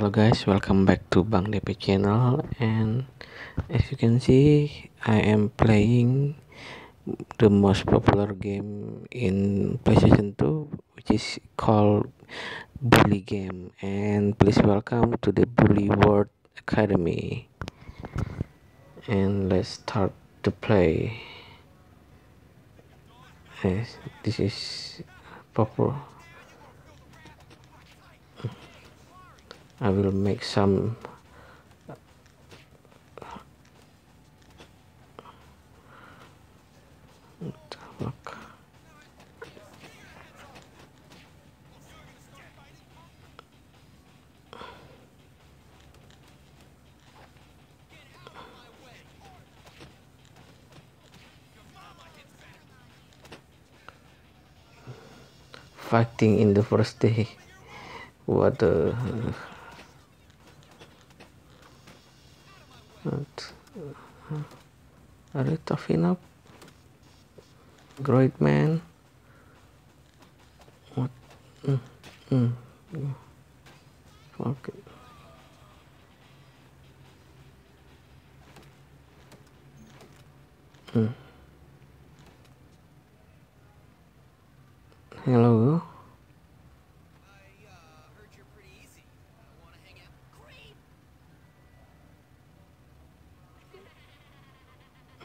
hello guys welcome back to bang dp channel. And as you can see i am playing the most popular game in playstation 2 which is called bully game. And please welcome to the bully world academy and let's start to play. Yes, this is popular I will make some look fighting in the first day what uh, are you tough enough? Great man. What? Mm, mm, mm. Fuck it. Mm. Hello.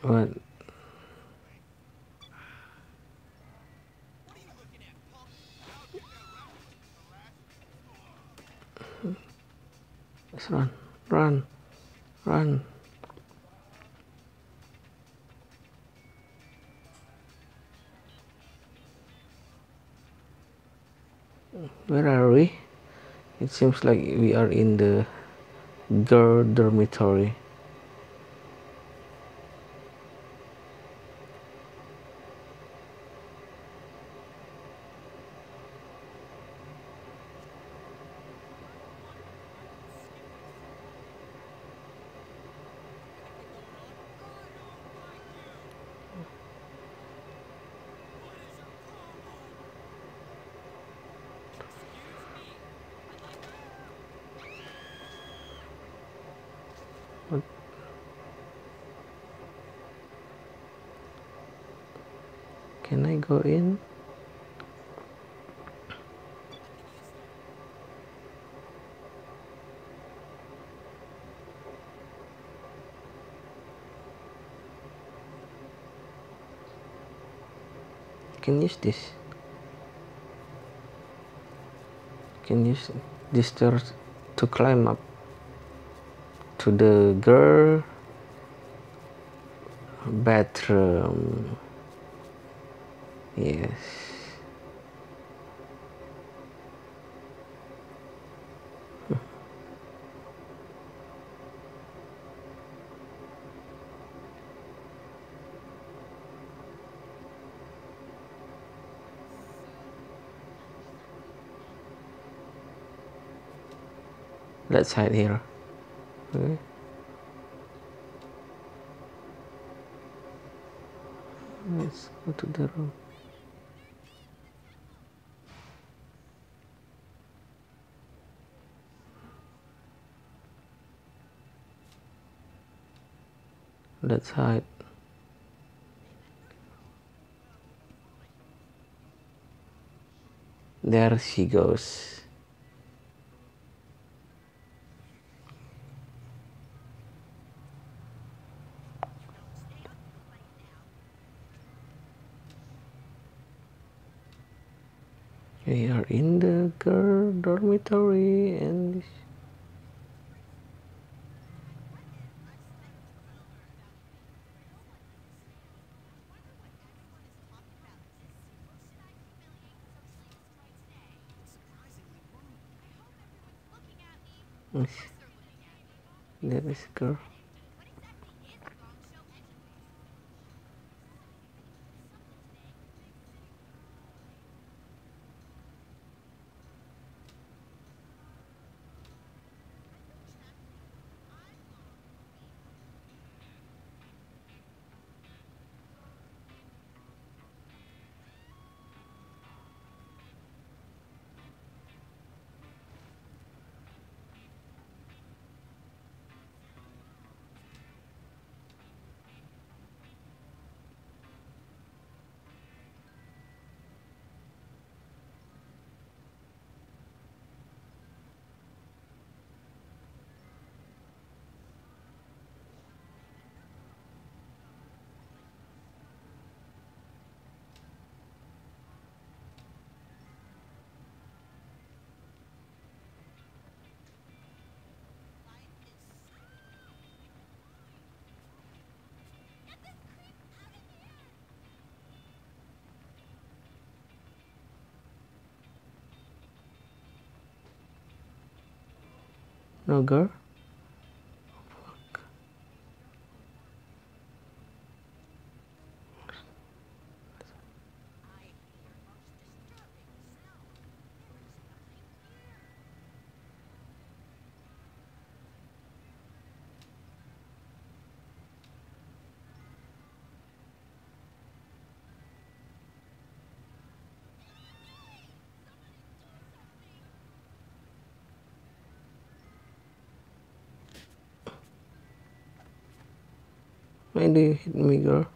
What? Let's run, run, run. Where are we? It seems like we are in the girl dormitory. Can I go in? Can use this. Can use this stairs to climb up to the girl bathroom. Yes. Let's hide here. Okay. Let's go to the room. Let's hide. There she goes. No Why you hit me, girl?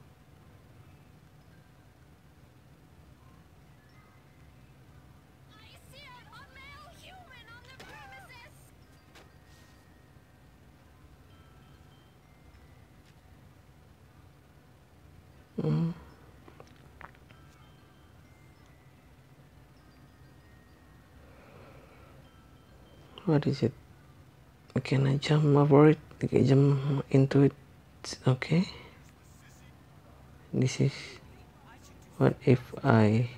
Premises! What is it? Can I jump over it? Can I jump into it? Okay. This is. What if I.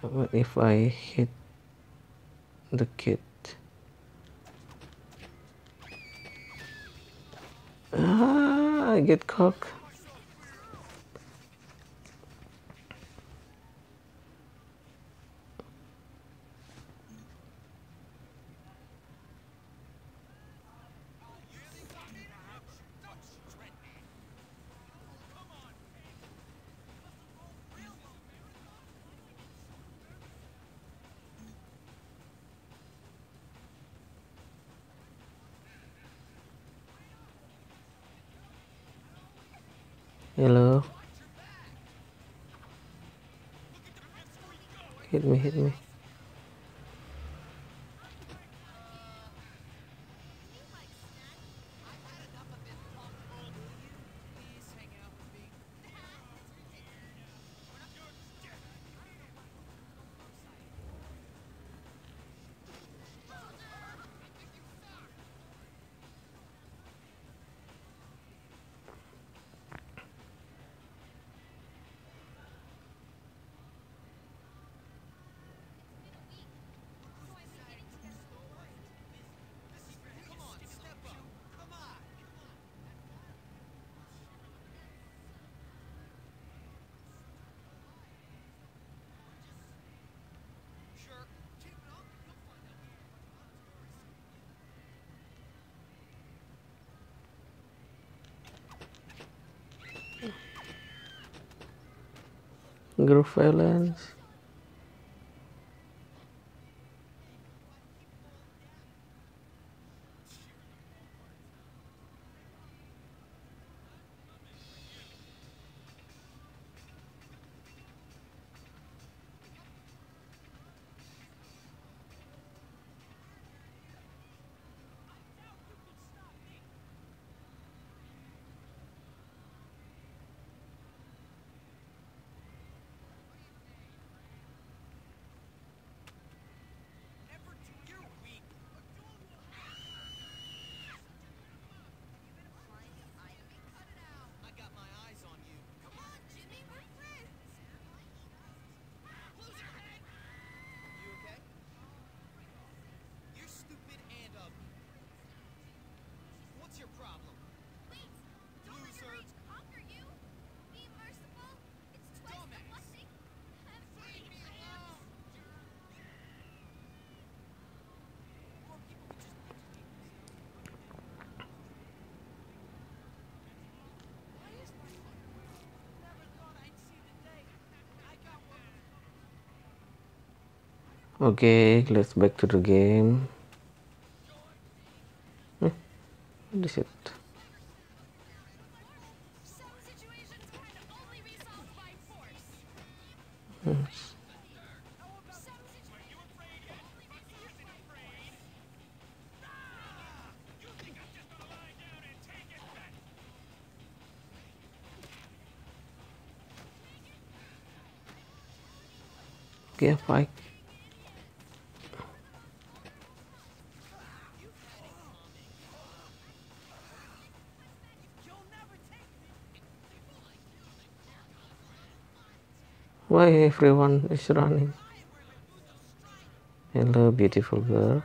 What if I hit the kid? Ah, I get cocked. Group violence. Okay, let's back to the game. Hmm, What is it? Situations can only Hi, everyone. Is running hello beautiful girl.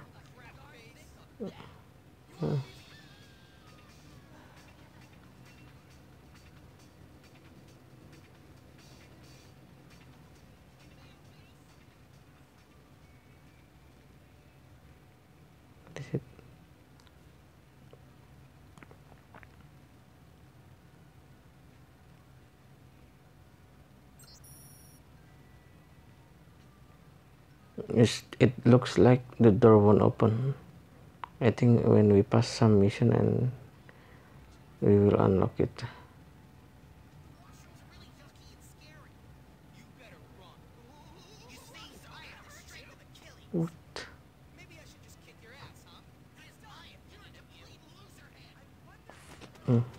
it looks like the door won't open I think when we pass some mission and we will unlock it what? Hmm.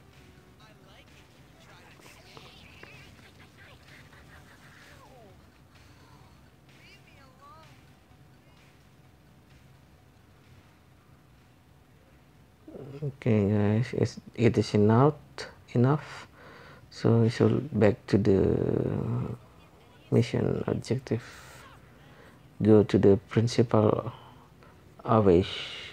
okay guys it's, it is enough enough? So we should back to the mission objective. Go to the principal avish.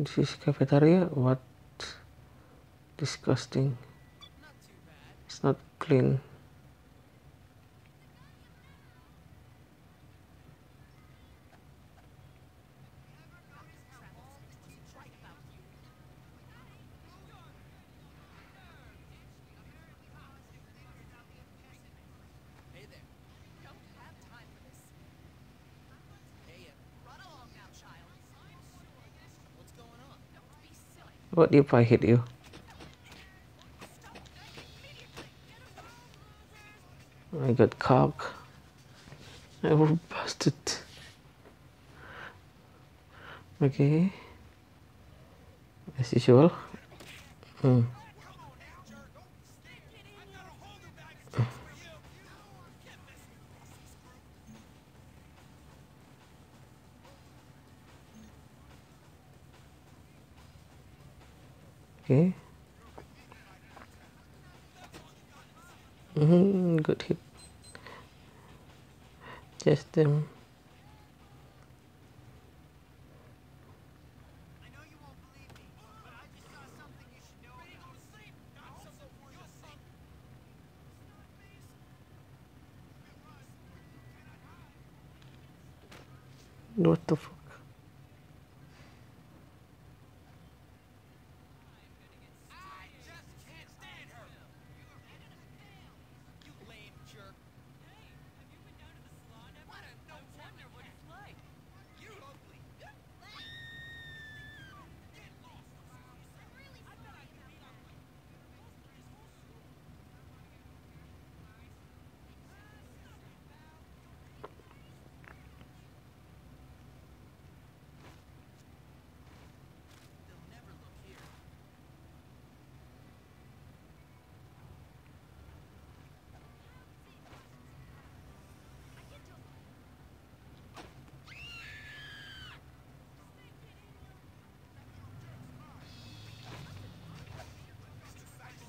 This is cafeteria? What disgusting. It's not clean. about if I hit you? I got cock. I will bust it. Okay. As usual. Hmm. Okay. Mm -hmm, good hit. Just them.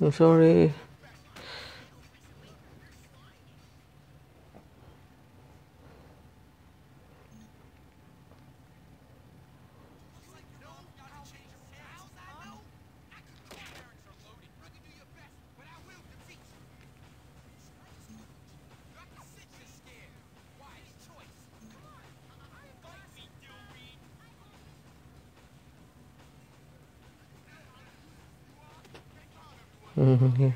I'm sorry. Mm-hmm, yeah.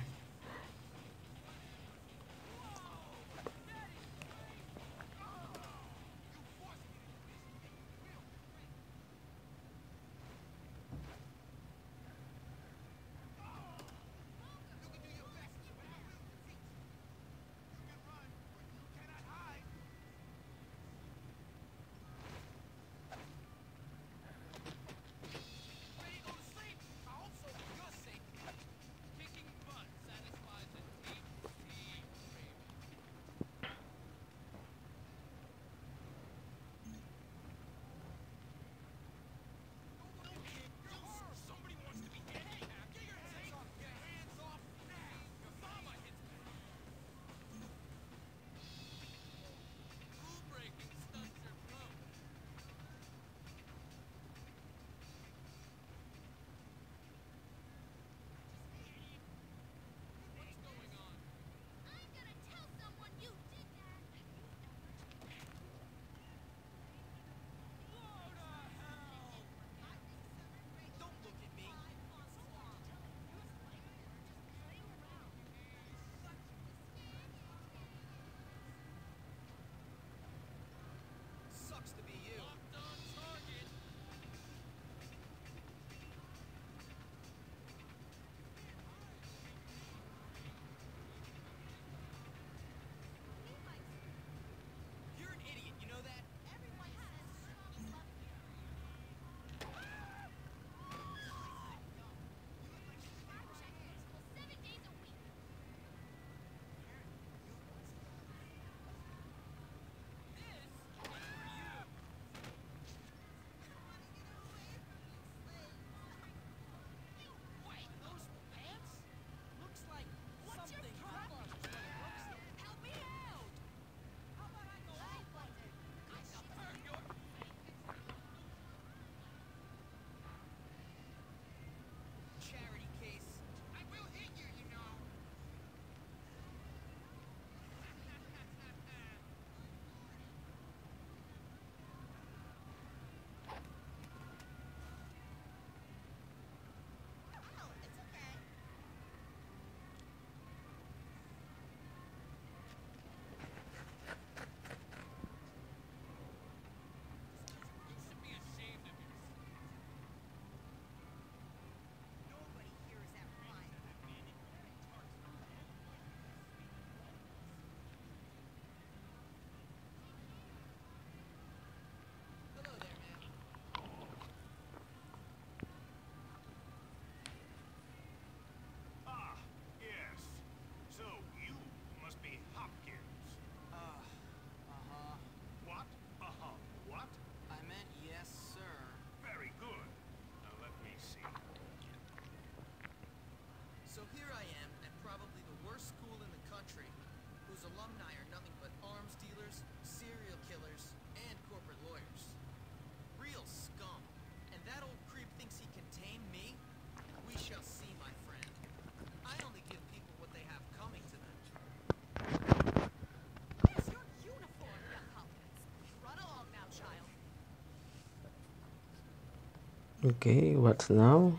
okay what's now?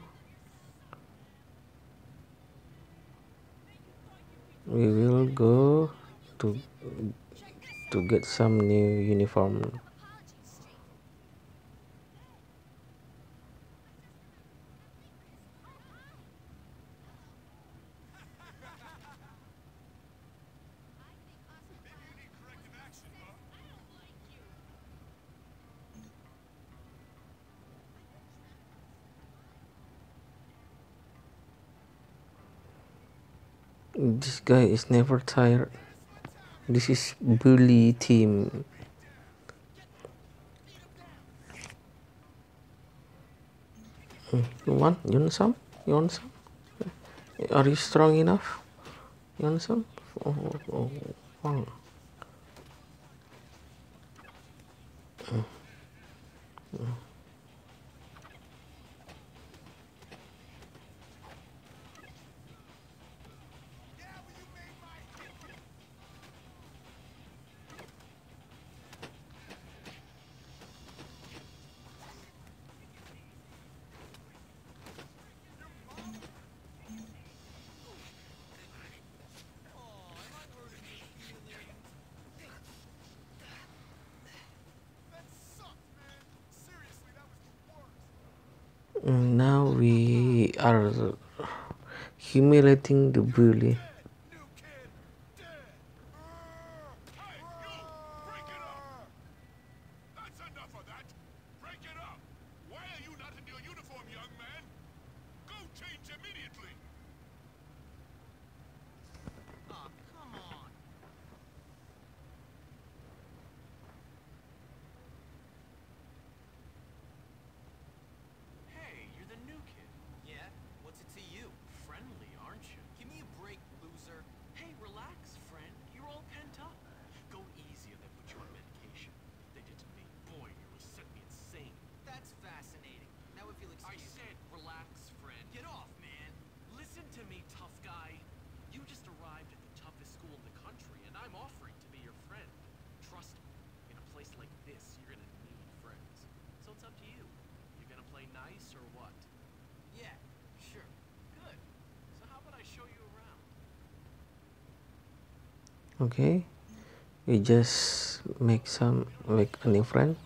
We will go to to get some new uniform. guy is never tired. This is bully team. Hmm, you want? You want some? You want some? Are you strong enough? You want some? Oh, oh, oh. oh. accumulating the bully okay. You just make some make a new friend.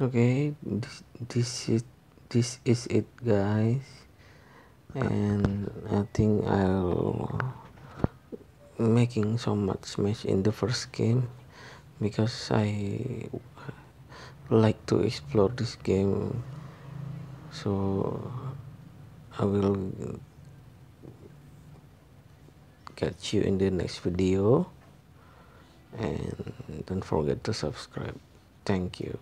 okay this this is this is it guys. And i think i'll making so much match in the first game because i like to explore this game. So i will catch you in the next video. And don't forget to subscribe. Thank you.